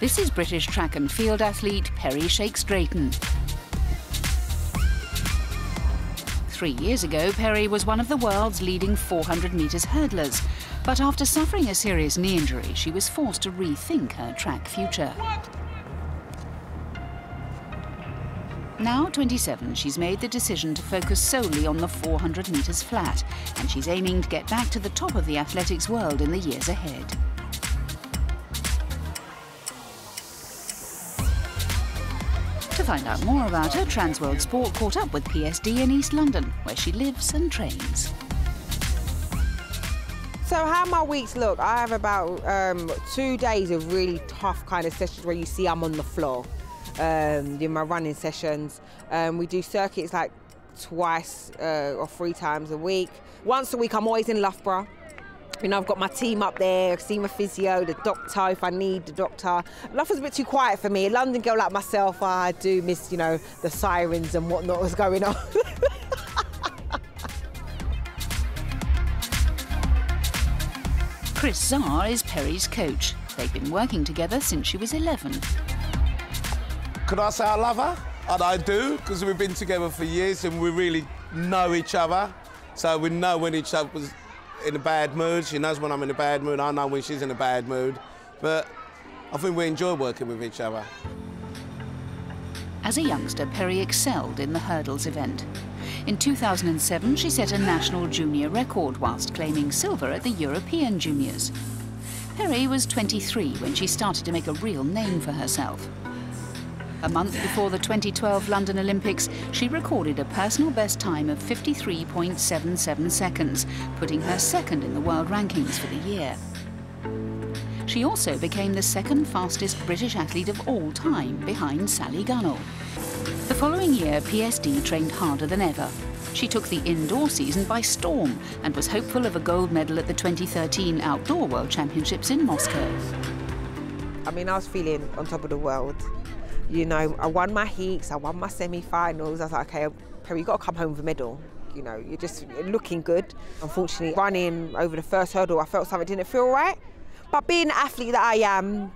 This is British track and field athlete Perri Shakes-Drayton. Three years ago, Perri was one of the world's leading 400 metres hurdlers. But after suffering a serious knee injury, she was forced to rethink her track future. Now 27, she's made the decision to focus solely on the 400 metres flat, and she's aiming to get back to the top of the athletics world in the years ahead. Find out more about her, Trans World Sport caught up with PSD in East London, where she lives and trains. So how my weeks look, I have about um, two days of really tough kind of sessions where you see I'm on the floor um, in my running sessions. Um, we do circuits like twice uh, or three times a week. Once a week, I'm always in Loughborough. You know, I've got my team up there, I see my physio, the doctor if I need the doctor. Loughborough's a bit too quiet for me. A London girl like myself, I do miss, you know, the sirens and whatnot was going on. Chris Zah is Perri's coach. They've been working together since she was 11. Could I say I love her? And I do, because we've been together for years and we really know each other. So we know when each other's in a bad mood. She knows when I'm in a bad mood. I know when she's in a bad mood. But I think we enjoy working with each other. As a youngster, Perri excelled in the hurdles event. In 2007, she set a national junior record whilst claiming silver at the European Juniors. Perri was 23 when she started to make a real name for herself. A month before the 2012 London Olympics, she recorded a personal best time of 53.77 seconds, putting her second in the world rankings for the year. She also became the second fastest British athlete of all time, behind Sally Gunnell. The following year, PSD trained harder than ever. She took the indoor season by storm and was hopeful of a gold medal at the 2013 Outdoor World Championships in Moscow. I mean, I was feeling on top of the world. You know, I won my heats, I won my semi-finals. I was like, okay, Perri, you got to come home with a medal. You know, you're just looking good. Unfortunately, running over the first hurdle, I felt something didn't feel right. But being the athlete that I am,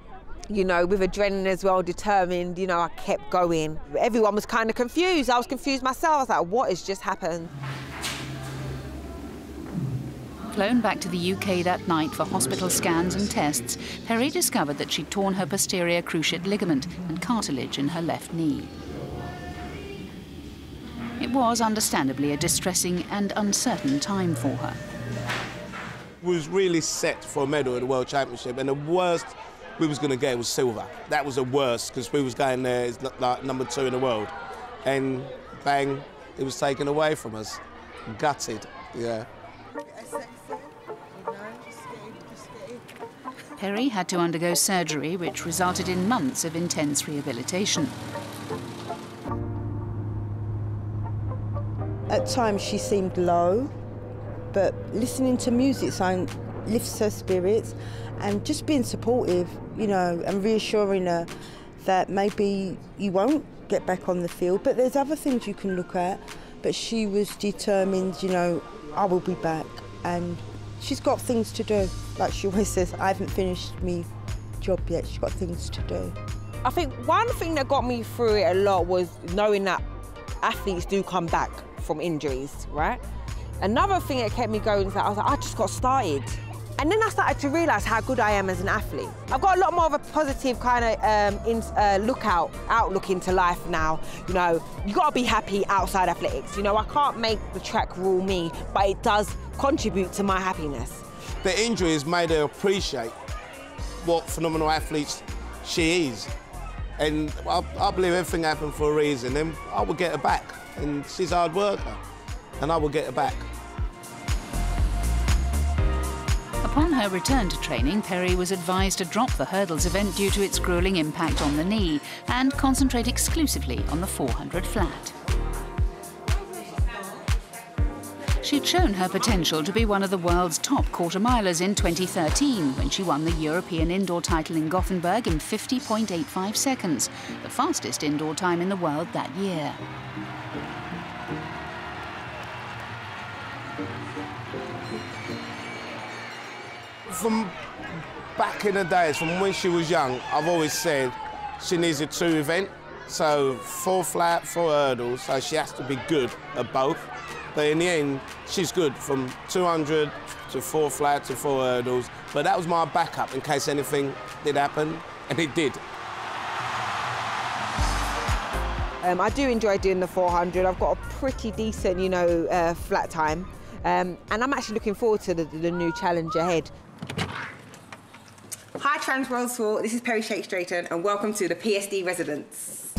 you know, with adrenaline as well, determined, you know, I kept going. Everyone was kind of confused. I was confused myself. I was like, what has just happened? Flown back to the UK that night for hospital scans and tests, Perri discovered that she'd torn her posterior cruciate ligament and cartilage in her left knee. It was understandably a distressing and uncertain time for her. was really set for a medal at the World Championship, and the worst we was going to get was silver. That was the worst because we was going there as like number two in the world, and bang, it was taken away from us. Gutted, yeah. Perri had to undergo surgery, which resulted in months of intense rehabilitation. At times she seemed low, but listening to music sound lifts her spirits and just being supportive, you know, and reassuring her that maybe you won't get back on the field, but there's other things you can look at. But she was determined, you know, I will be back and she's got things to do. Like she always says, I haven't finished me job yet, she's got things to do. I think one thing that got me through it a lot was knowing that athletes do come back from injuries, right? Another thing that kept me going is that I was like, I just got started. And then I started to realise how good I am as an athlete. I've got a lot more of a positive kind of um, in, uh, lookout, outlook into life now. You know, you got to be happy outside athletics. You know, I can't make the track rule me, but it does contribute to my happiness. The injury has made her appreciate what phenomenal athletes she is. And I, I believe everything happened for a reason, and I will get her back. And she's a hard worker, and I will get her back. Upon her return to training, Perri was advised to drop the hurdles event due to its grueling impact on the knee and concentrate exclusively on the 400 flat. She'd shown her potential to be one of the world's top quarter milers in 2013 when she won the European indoor title in Gothenburg in 50.85 seconds, the fastest indoor time in the world that year. From back in the days, from when she was young, I've always said she needs a two event. So four flat, four hurdles, so she has to be good at both. But in the end, she's good from 200 to four flat to four hurdles. But that was my backup in case anything did happen, and it did. Um, I do enjoy doing the 400. I've got a pretty decent, you know, uh, flat time. Um, and I'm actually looking forward to the, the new challenge ahead. Hi, Trans World. This is Perri Shakes-Drayton, and welcome to the PSD Residence.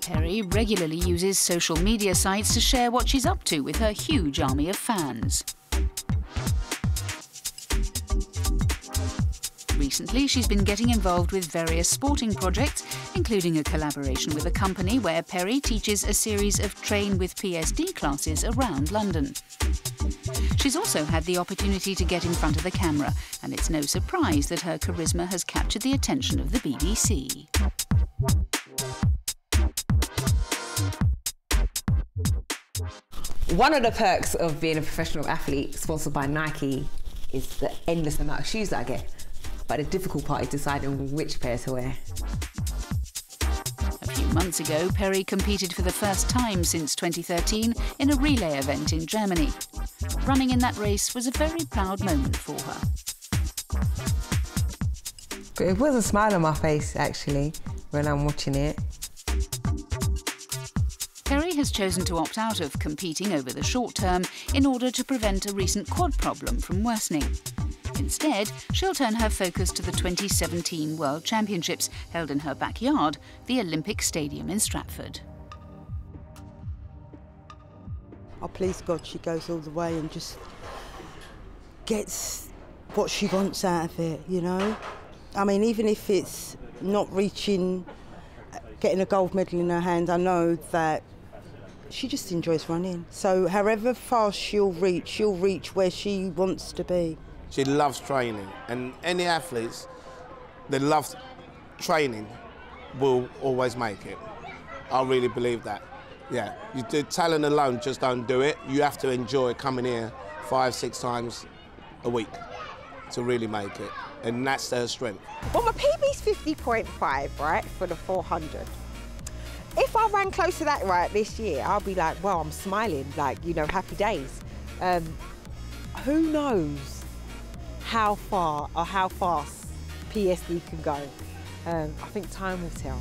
Perri regularly uses social media sites to share what she's up to with her huge army of fans. Recently, she's been getting involved with various sporting projects, including a collaboration with a company where Perri teaches a series of Train with PSD classes around London. She's also had the opportunity to get in front of the camera, and it's no surprise that her charisma has captured the attention of the BBC. One of the perks of being a professional athlete sponsored by Nike is the endless amount of shoes that I get. But the difficult part is deciding which pair to wear. Months ago, Perri competed for the first time since 2013 in a relay event in Germany. Running in that race was a very proud moment for her. It was a smile on my face, actually, when I'm watching it. Perry has chosen to opt out of competing over the short term in order to prevent a recent quad problem from worsening. Instead, she'll turn her focus to the 2017 World Championships held in her backyard, the Olympic Stadium in Stratford. Oh, please God, she goes all the way and just gets what she wants out of it, you know? I mean, even if it's not reaching, getting a gold medal in her hand, I know that she just enjoys running. So, however far she'll reach, she'll reach where she wants to be. She loves training, and any athletes that love training will always make it. I really believe that. Yeah, you do talent alone just don't do it. You have to enjoy coming here five, six times a week to really make it, and that's their strength. Well, my PB's 50.5, right, for the 400. If I ran close to that right this year, I'll be like, well, I'm smiling, like, you know, happy days. Um, who knows how far or how fast PSD can go? Um, I think time will tell.